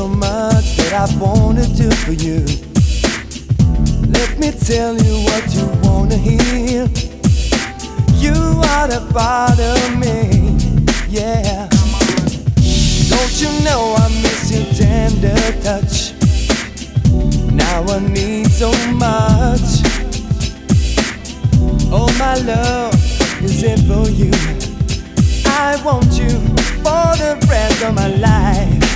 so much that I wanna do for you. Let me tell you what you wanna hear. You are the part of me, yeah. Don't you know I miss your tender touch? Now I need so much. Oh, my love is it for you. Want you for the rest of my life.